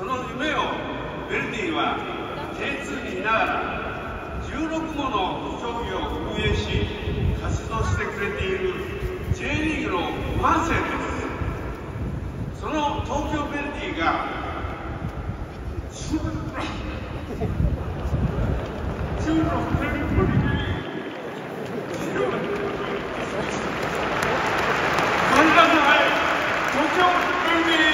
その夢をヴェルディは J2 にいながら16もの競技を運営し活動してくれている J リーグの不安生です。その東京ヴェルディが16テぶりに Thank you.